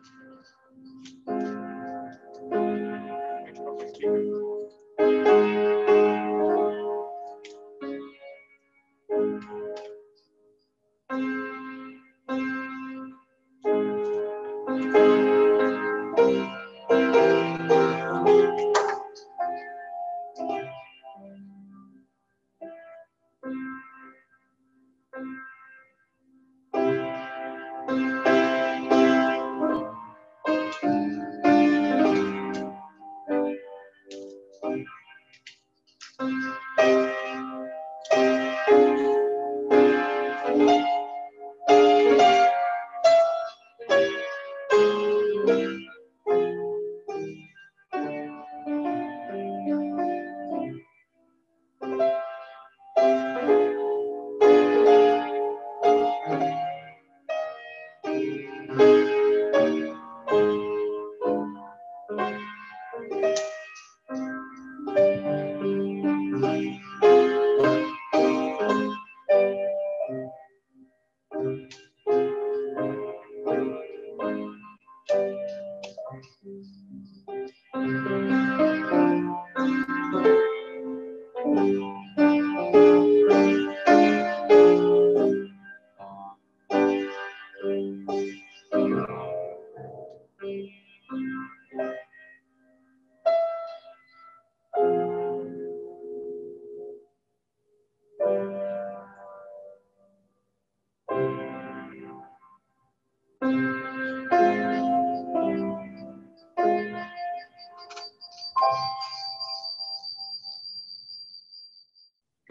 A gente não foi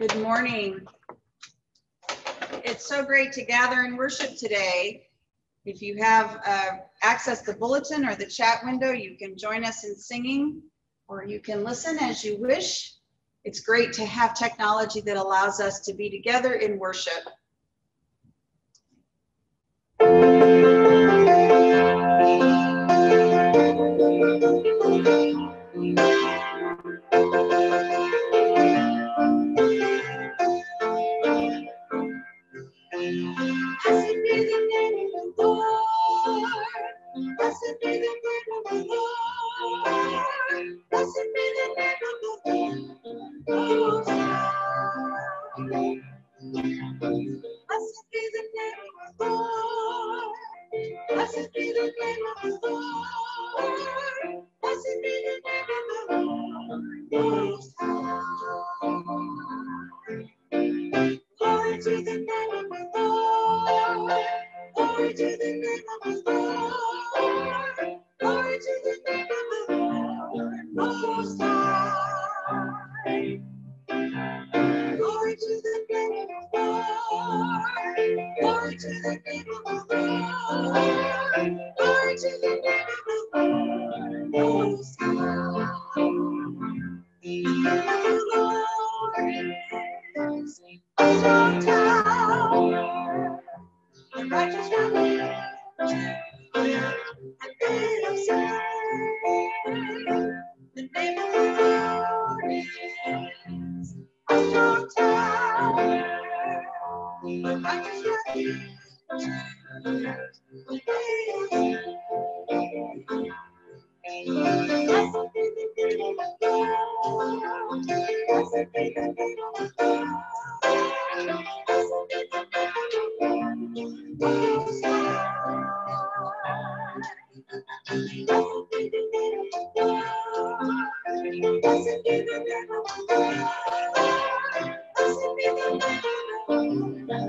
Good morning. It's so great to gather and worship today. If you have uh, access the bulletin or the chat window, you can join us in singing or you can listen as you wish. It's great to have technology that allows us to be together in worship.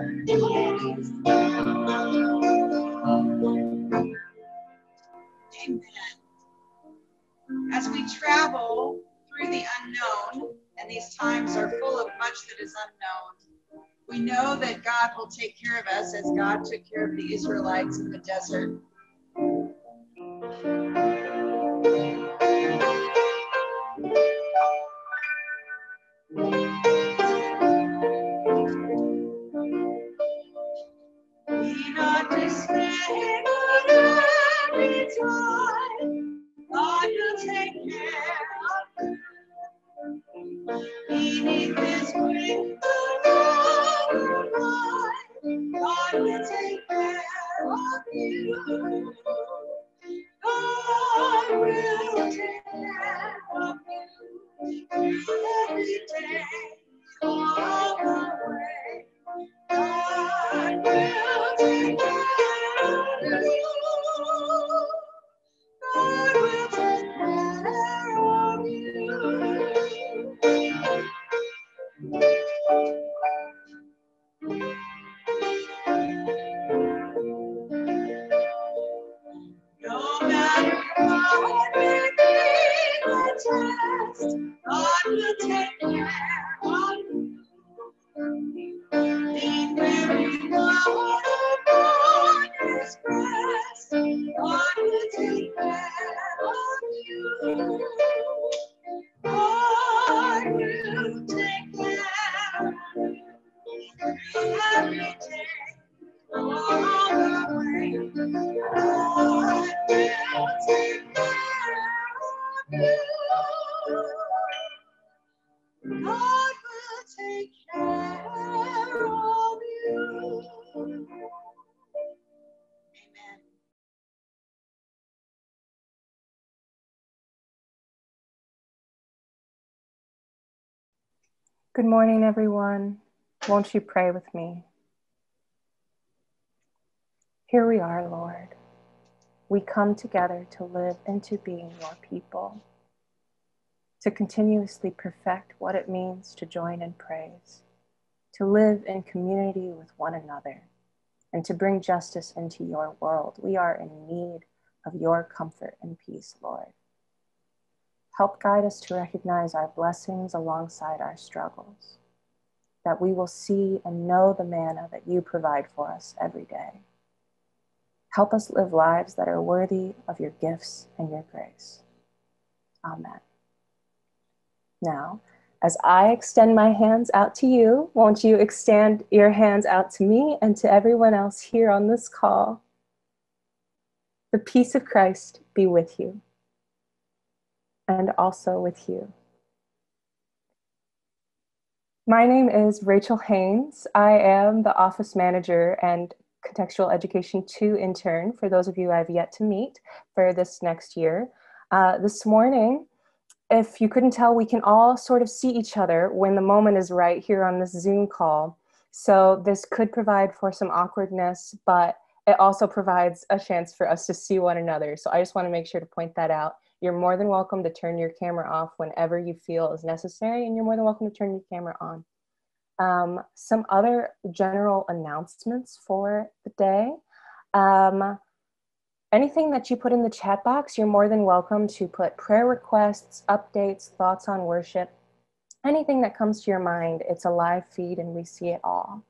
As we travel through the unknown, and these times are full of much that is unknown, we know that God will take care of us as God took care of the Israelites in the desert. Good morning, everyone. Won't you pray with me? Here we are, Lord. We come together to live into being your people, to continuously perfect what it means to join in praise, to live in community with one another, and to bring justice into your world. We are in need of your comfort and peace, Lord. Help guide us to recognize our blessings alongside our struggles, that we will see and know the manna that you provide for us every day. Help us live lives that are worthy of your gifts and your grace. Amen. Now, as I extend my hands out to you, won't you extend your hands out to me and to everyone else here on this call? The peace of Christ be with you and also with you. My name is Rachel Haines. I am the office manager and contextual education 2 intern for those of you I've yet to meet for this next year. Uh, this morning, if you couldn't tell, we can all sort of see each other when the moment is right here on this Zoom call. So this could provide for some awkwardness, but it also provides a chance for us to see one another. So I just want to make sure to point that out. You're more than welcome to turn your camera off whenever you feel is necessary, and you're more than welcome to turn your camera on. Um, some other general announcements for the day. Um, anything that you put in the chat box, you're more than welcome to put prayer requests, updates, thoughts on worship, anything that comes to your mind. It's a live feed and we see it all.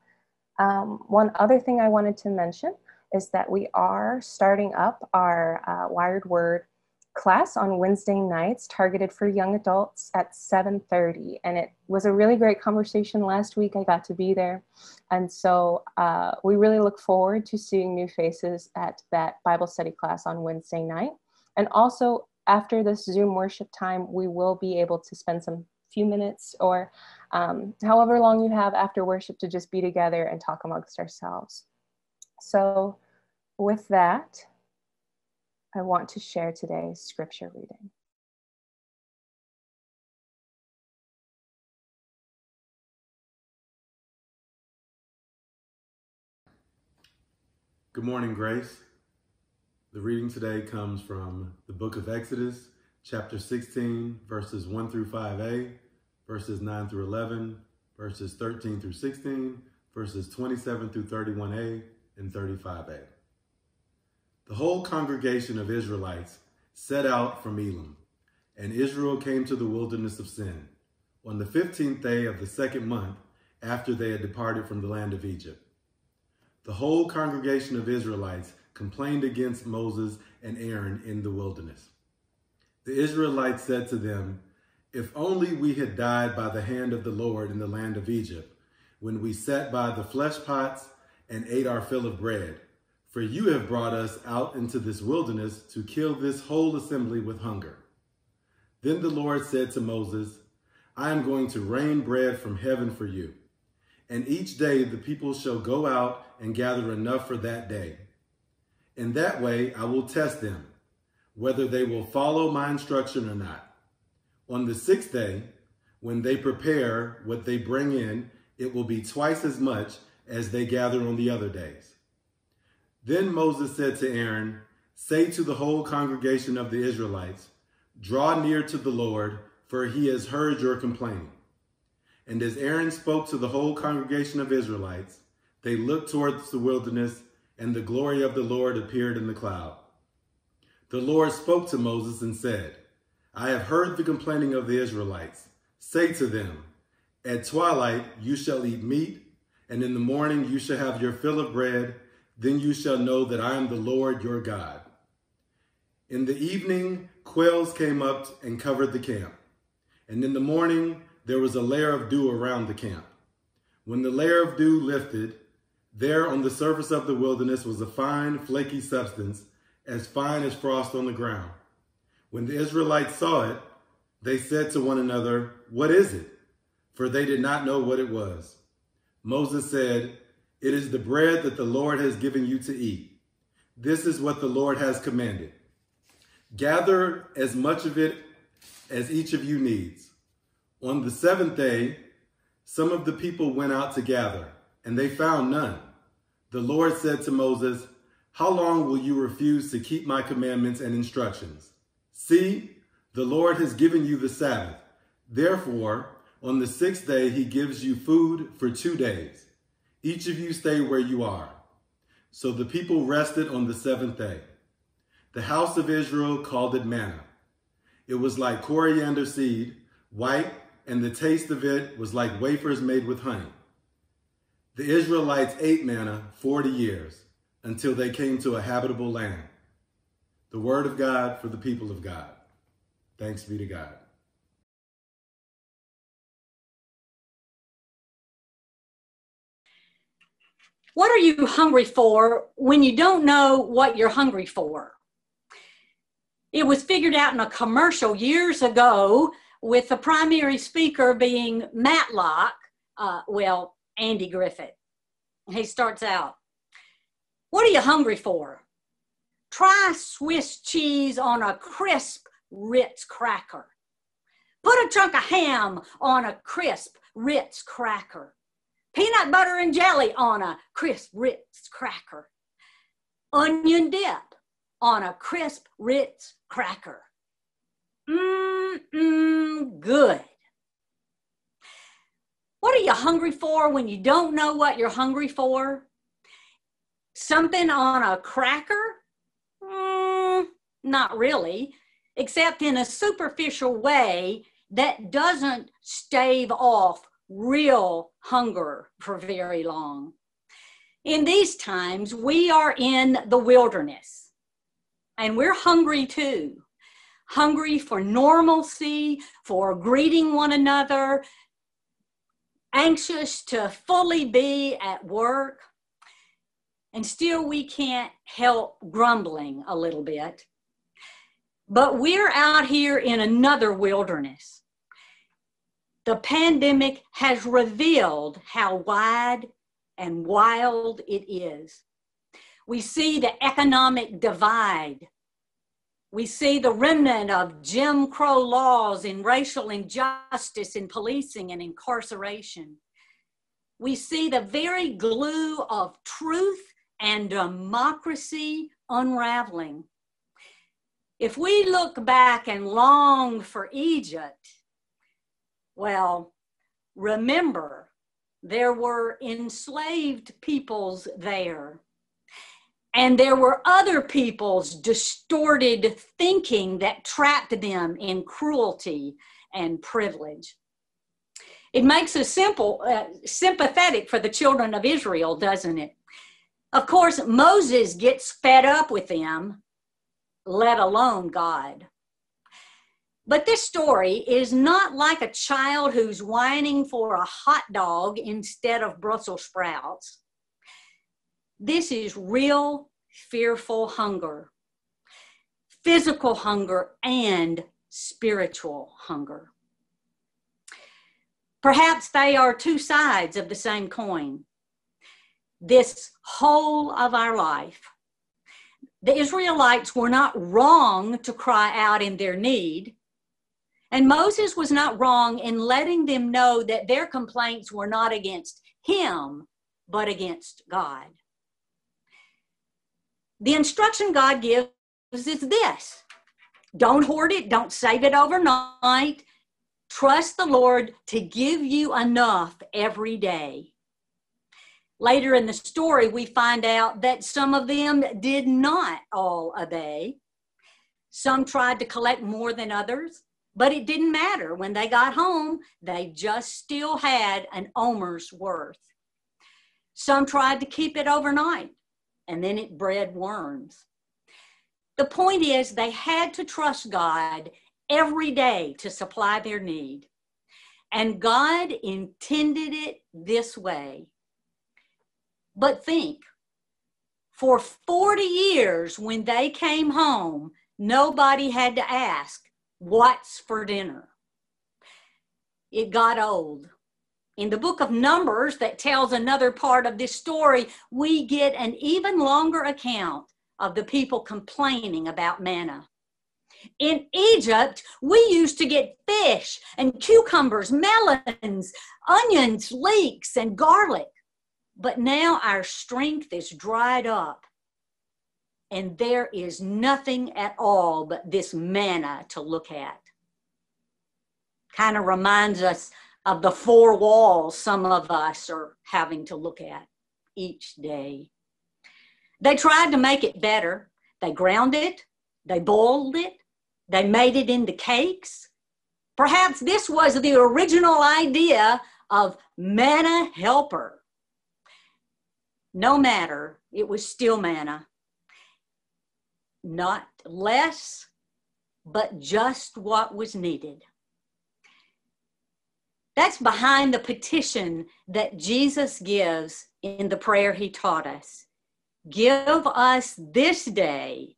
Um, one other thing I wanted to mention is that we are starting up our uh, Wired Word class on Wednesday nights targeted for young adults at 7.30. And it was a really great conversation last week. I got to be there. And so uh, we really look forward to seeing new faces at that Bible study class on Wednesday night. And also after this Zoom worship time, we will be able to spend some few minutes or um, however long you have after worship to just be together and talk amongst ourselves. So with that, I want to share today's scripture reading. Good morning, Grace. The reading today comes from the book of Exodus, chapter 16, verses 1 through 5a, verses 9 through 11, verses 13 through 16, verses 27 through 31a, and 35a. The whole congregation of Israelites set out from Elim, and Israel came to the wilderness of Sin on the 15th day of the second month after they had departed from the land of Egypt. The whole congregation of Israelites complained against Moses and Aaron in the wilderness. The Israelites said to them, If only we had died by the hand of the Lord in the land of Egypt, when we sat by the flesh pots and ate our fill of bread for you have brought us out into this wilderness to kill this whole assembly with hunger. Then the Lord said to Moses, I am going to rain bread from heaven for you. And each day the people shall go out and gather enough for that day. In that way I will test them, whether they will follow my instruction or not. On the sixth day, When they prepare what they bring in, it will be twice as much as they gather on the other days. Then Moses said to Aaron, Say to the whole congregation of the Israelites, Draw near to the Lord, for he has heard your complaining. And as Aaron spoke to the whole congregation of Israelites, they looked towards the wilderness, and the glory of the Lord appeared in the cloud. The Lord spoke to Moses and said, I have heard the complaining of the Israelites. Say to them, At twilight you shall eat meat, and in the morning you shall have your fill of bread. Then you shall know that I am the Lord your God. In the evening, quails came up and covered the camp. And in the morning, there was a layer of dew around the camp. When the layer of dew lifted, there on the surface of the wilderness was a fine, flaky substance, as fine as frost on the ground. When the Israelites saw it, they said to one another, What is it? For they did not know what it was. Moses said, It is the bread that the Lord has given you to eat. This is what the Lord has commanded. Gather as much of it as each of you needs. On the seventh day, some of the people went out to gather, and they found none. The Lord said to Moses, How long will you refuse to keep my commandments and instructions? See, the Lord has given you the Sabbath. Therefore, on the sixth day, he gives you food for two days. Each of you stay where you are. So the people rested on the seventh day. The house of Israel called it manna. It was like coriander seed, white and the taste of it was like wafers made with honey. The Israelites ate manna 40 years until they came to a habitable land. The word of God for the people of God. Thanks be to God. What are you hungry for when you don't know what you're hungry for? It was figured out in a commercial years ago with the primary speaker being Matlock, uh, well, Andy Griffith. He starts out, What are you hungry for? Try Swiss cheese on a crisp Ritz cracker. Put a chunk of ham on a crisp Ritz cracker. Peanut butter and jelly on a crisp Ritz cracker. Onion dip on a crisp Ritz cracker. Mmm, mmm, good. What are you hungry for when you don't know what you're hungry for? Something on a cracker? Mm, not really, except in a superficial way that doesn't stave off real hunger for very long. In these times, we are in the wilderness and we're hungry too hungry for normalcy, for greeting one another, anxious to fully be at work. And still, we can't help grumbling a little bit. But we're out here in another wilderness. The pandemic has revealed how wide and wild it is. We see the economic divide we see the remnant of Jim Crow laws in racial injustice in policing and incarceration. We see the very glue of truth and democracy unraveling. If we look back and long for Egypt, well, remember, there were enslaved peoples there and there were other people's distorted thinking that trapped them in cruelty and privilege. It makes us simple, uh, sympathetic for the children of Israel, doesn't it? Of course, Moses gets fed up with them, let alone God. But this story is not like a child who's whining for a hot dog instead of Brussels sprouts. This is real, fearful hunger, physical hunger, and spiritual hunger. Perhaps they are two sides of the same coin. This whole of our life, the Israelites were not wrong to cry out in their need. And Moses was not wrong in letting them know that their complaints were not against him, but against God. The instruction God gives is this don't hoard it, don't save it overnight. Trust the Lord to give you enough every day. Later in the story, we find out that some of them did not all obey. Some tried to collect more than others, but it didn't matter. When they got home, they just still had an omer's worth. Some tried to keep it overnight, and then it bred worms. The point is, they had to trust God every day to supply their need. And God intended it this way. But think, for 40 years, when they came home, nobody had to ask, What's for dinner? It got old. In the book of Numbers, that tells another part of this story, we get an even longer account of the people complaining about manna. In Egypt, we used to get fish and cucumbers, melons, onions, leeks, and garlic. But now our strength is dried up, and there is nothing at all but this manna to look at. Kind of reminds us of the four walls some of us are having to look at each day. They tried to make it better. They ground it, they boiled it, they made it into cakes. Perhaps this was the original idea of manna helper. No matter, it was still manna. Not less, but just what was needed. That's behind the petition that Jesus gives in the prayer he taught us. Give us this day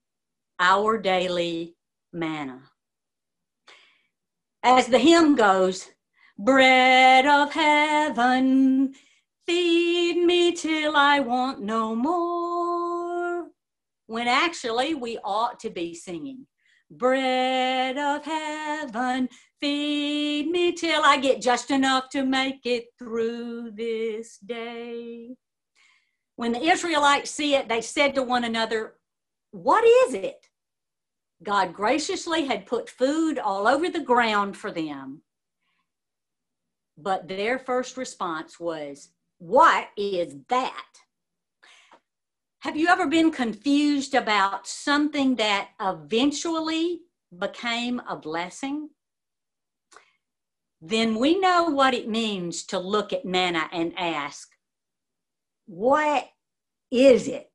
our daily manna. As the hymn goes, bread of heaven, feed me till I want no more. When actually we ought to be singing, bread of heaven, feed me till I get just enough to make it through this day. When the Israelites see it, they said to one another, What is it? God graciously had put food all over the ground for them. But their first response was, What is that? Have you ever been confused about something that eventually became a blessing? Then we know what it means to look at manna and ask, What is it?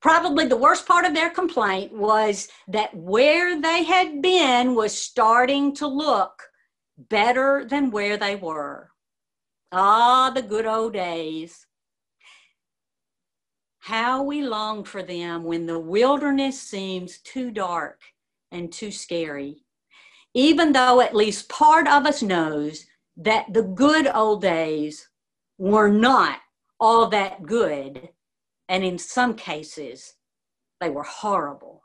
probably the worst part of their complaint was that where they had been was starting to look better than where they were. Ah, the good old days. How we long for them when the wilderness seems too dark and too scary. Even though at least part of us knows that the good old days were not all that good and in some cases, they were horrible.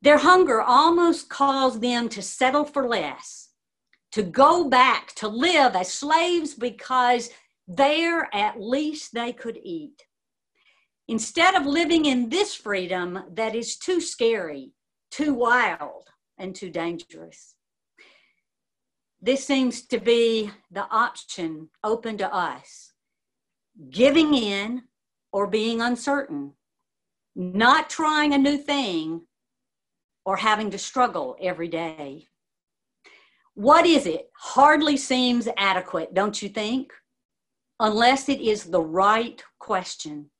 Their hunger almost caused them to settle for less, to go back to live as slaves because there at least they could eat. Instead of living in this freedom that is too scary, too wild, and too dangerous. This seems to be the option open to us giving in or being uncertain, not trying a new thing, or having to struggle every day. What is it? Hardly seems adequate, don't you think? Unless it is the right question.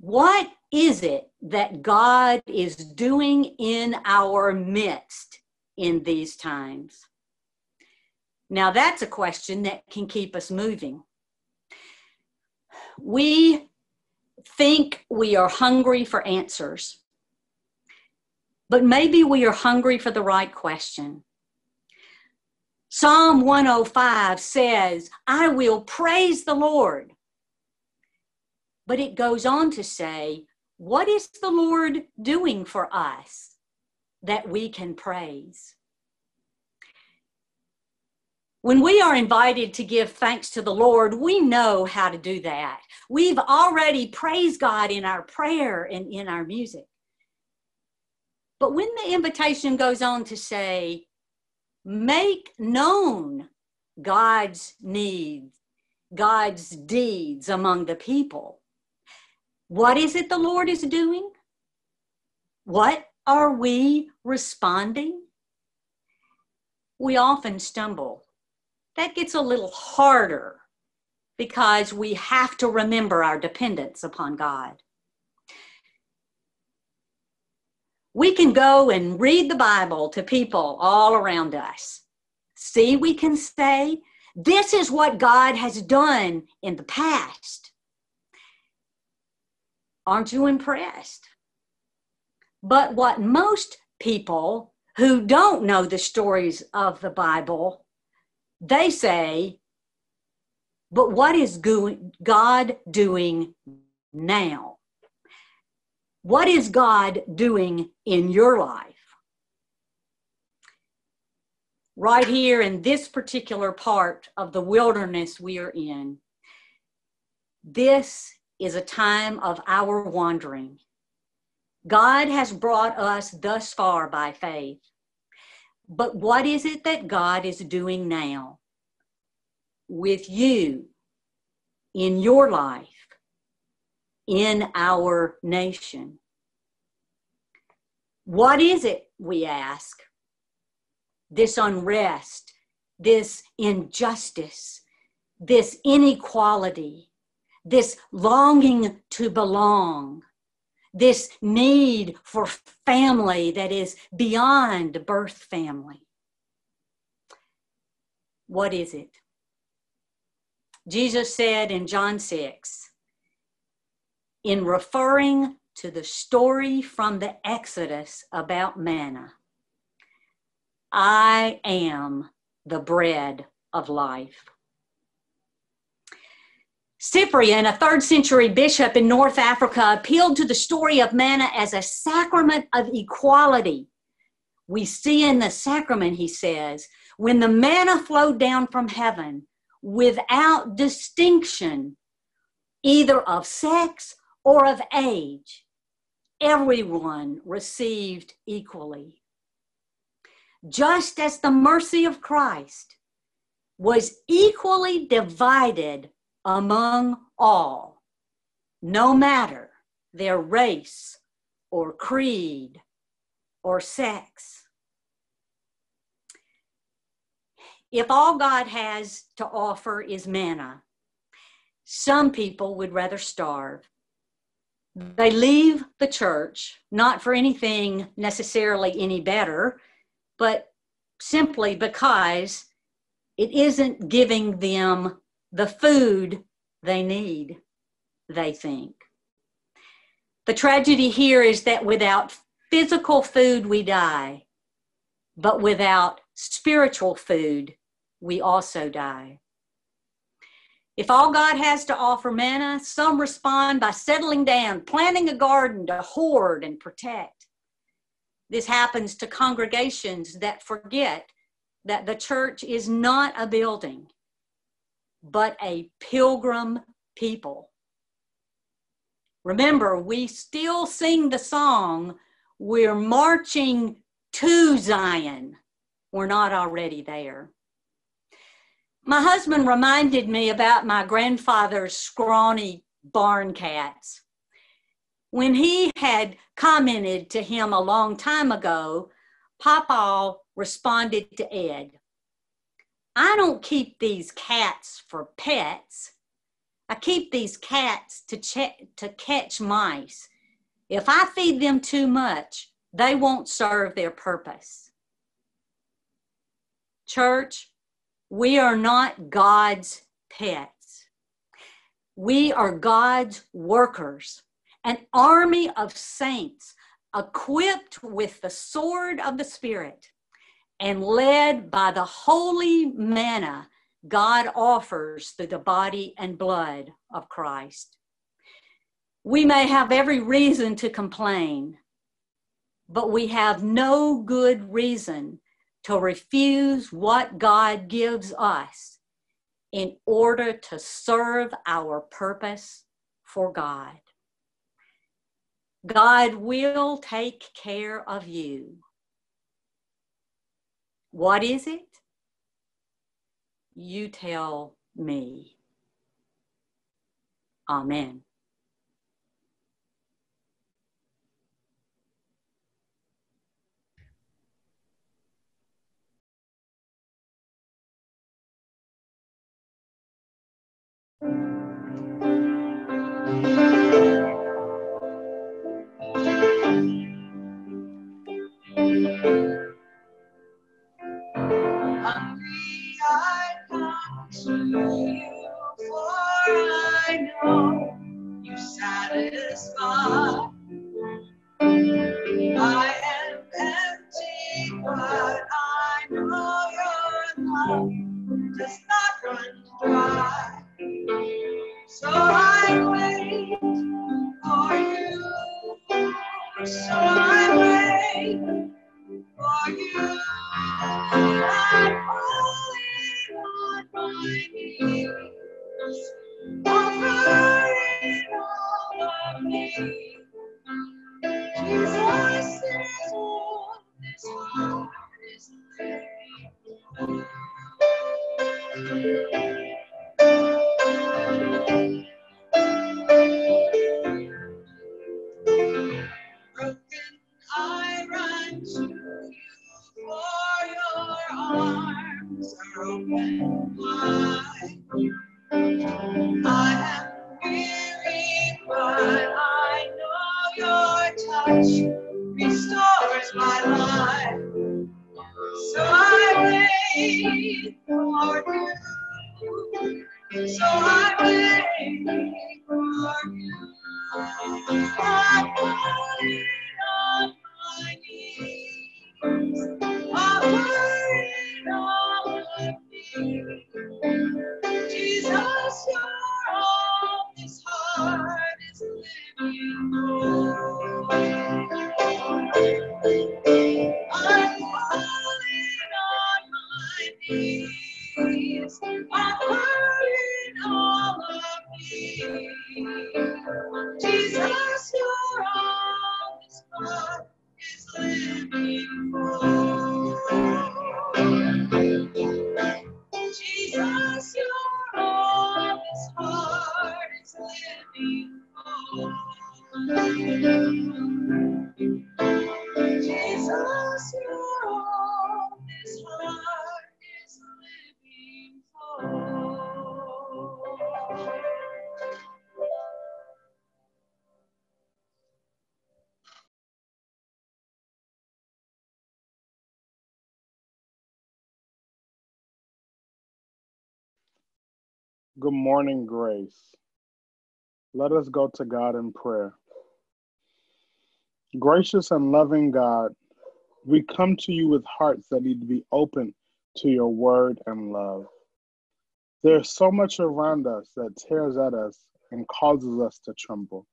What is it that God is doing in our midst in these times? Now, that's a question that can keep us moving we think we are hungry for answers, but maybe we are hungry for the right question. Psalm 105 says, I will praise the Lord. But it goes on to say, What is the Lord doing for us? that we can praise. When we are invited to give thanks to the Lord, we know how to do that. We've already praised God in our prayer and in our music. But when the invitation goes on to say, make known God's needs, God's deeds among the people, what is it the Lord is doing? What are we responding? We often stumble. That gets a little harder because we have to remember our dependence upon God. We can go and read the Bible to people all around us. See, we can say, This is what God has done in the past. Aren't you impressed? But what most people who don't know the stories of the Bible, they say, but what is God doing now? What is God doing in your life? Right here in this particular part of the wilderness we are in, this is a time of our wandering. God has brought us thus far by faith. But what is it that God is doing now with you in your life, in our nation? What is it, we ask? This unrest, this injustice, this inequality, this longing to belong, this need for family that is beyond birth family. What is it? Jesus said in John 6, in referring to the story from the Exodus about manna, I am the bread of life. Cyprian, a third century bishop in North Africa, appealed to the story of manna as a sacrament of equality. We see in the sacrament, he says, when the manna flowed down from heaven without distinction, either of sex or of age, everyone received equally. Just as the mercy of Christ was equally divided among all, no matter their race or creed or sex. If all God has to offer is manna, some people would rather starve. They leave the church, not for anything necessarily any better, but simply because it isn't giving them the food they need, they think. The tragedy here is that without physical food, we die, but without spiritual food, we also die. If all God has to offer manna, some respond by settling down, planting a garden to hoard and protect. This happens to congregations that forget that the church is not a building, but a pilgrim people. Remember, we still sing the song, We're marching to Zion. We're not already there. My husband reminded me about my grandfather's scrawny barn cats. When he had commented to him a long time ago, Papa responded to Ed, I don't keep these cats for pets. I keep these cats to, to catch mice. If I feed them too much, they won't serve their purpose. Church, we are not God's pets. We are God's workers, an army of saints equipped with the sword of the Spirit and led by the holy manna God offers through the body and blood of Christ. We may have every reason to complain, but we have no good reason to refuse what God gives us in order to serve our purpose for God. God will take care of you. What is it? You tell me. Amen. Know you satisfy. I am empty, but I know your love does not run dry. So I wait for you. So I wait for you. I'm falling on my knees, my knees, Good morning, Grace. Let us go to God in prayer. Gracious and loving God, we come to you with hearts that need to be open to your word and love. There's so much around us that tears at us and causes us to tremble.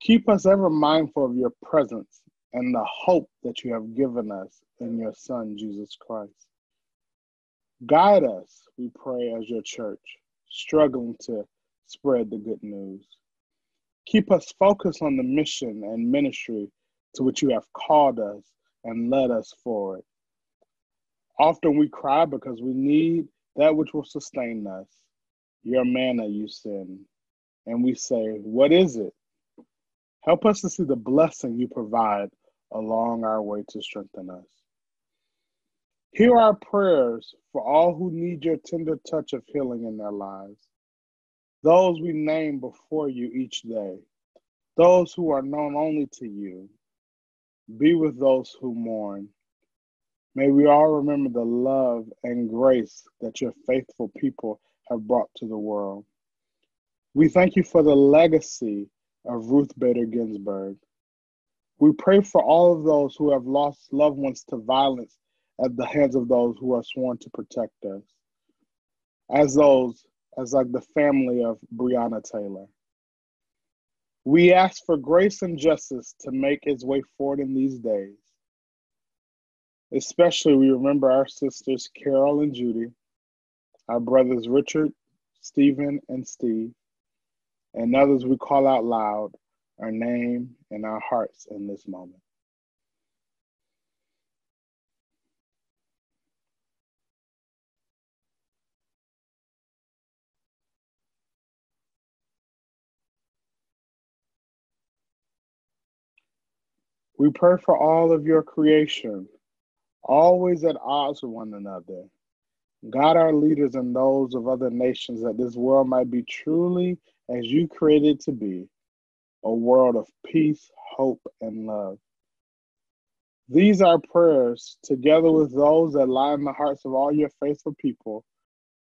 Keep us ever mindful of your presence and the hope that you have given us in your Son, Jesus Christ. Guide us, we pray, as your church, struggling to spread the good news. Keep us focused on the mission and ministry to which you have called us and led us forward. Often we cry because we need that which will sustain us, your manna you send. And we say, What is it? Help us to see the blessing you provide along our way to strengthen us. Hear our prayers for all who need your tender touch of healing in their lives. Those we name before you each day, those who are known only to you. Be with those who mourn. May we all remember the love and grace that your faithful people have brought to the world. We thank you for the legacy of Ruth Bader Ginsburg. We pray for all of those who have lost loved ones to violence at the hands of those who are sworn to protect us, as those, as like the family of Breonna Taylor. We ask for grace and justice to make its way forward in these days. Especially, we remember our sisters Carol and Judy, our brothers Richard, Stephen, and Steve, and others we call out loud our name and our hearts in this moment. We pray for all of your creation, always at odds with one another. God, our leaders and those of other nations, that this world might be truly as you created to be a world of peace, hope, and love. These are prayers, together with those that lie in the hearts of all your faithful people,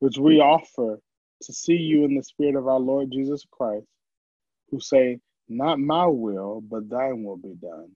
which we offer to see you in the spirit of our Lord Jesus Christ, who say, Not my will, but thine will be done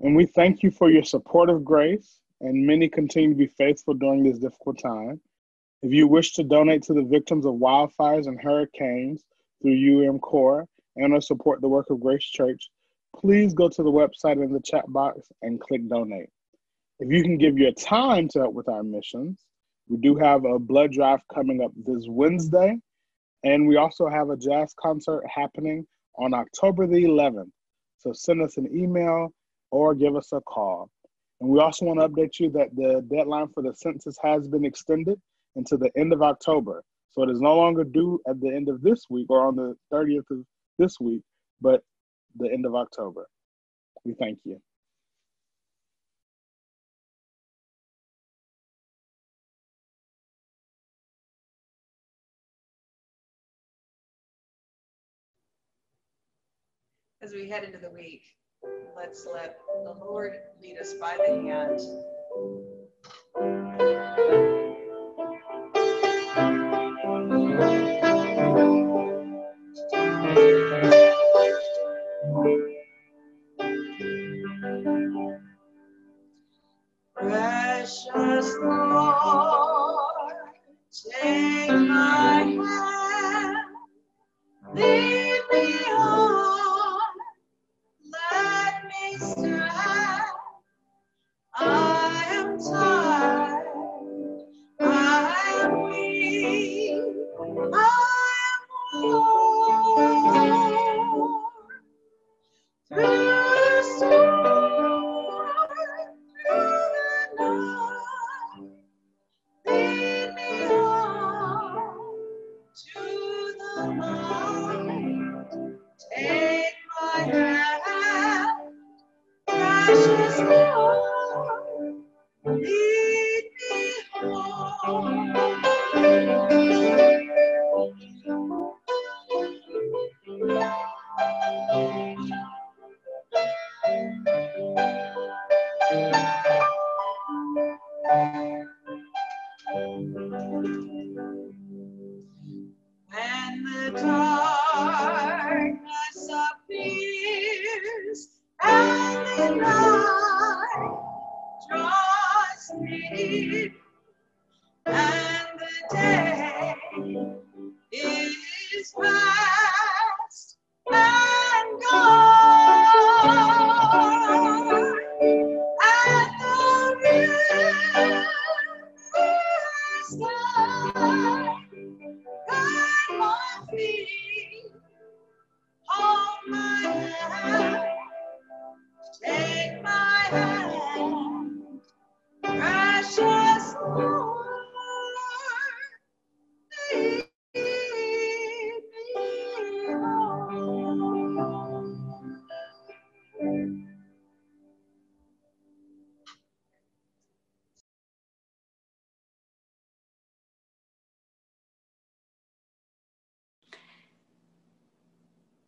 And we thank you for your support of grace, and many continue to be faithful during this difficult time. If you wish to donate to the victims of wildfires and hurricanes through UM Core and or support the work of Grace Church, please go to the website in the chat box and click donate. If you can give your time to help with our missions, we do have a blood drive coming up this Wednesday, and we also have a jazz concert happening on October the 11th. So send us an email or give us a call. And we also want to update you that the deadline for the census has been extended until the end of October. So it is no longer due at the end of this week or on the 30th of this week, but the end of October. We thank you. As we head into the week, let's let the Lord lead us by the hand. Precious Lord,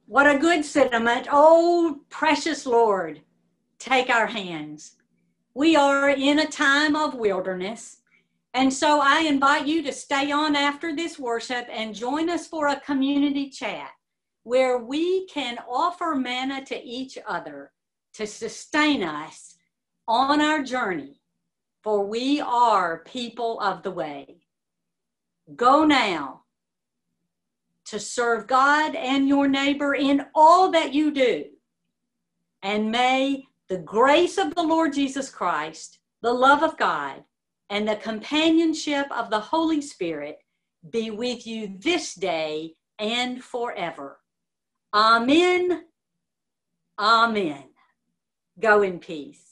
What a good sentiment. Oh, precious Lord, take our hands. We are in a time of wilderness. And so I invite you to stay on after this worship and join us for a community chat where we can offer manna to each other to sustain us on our journey, for we are people of the way. Go now to serve God and your neighbor in all that you do. And may the grace of the Lord Jesus Christ, the love of God, and the companionship of the Holy Spirit be with you this day and forever. Amen. Amen. Go in peace.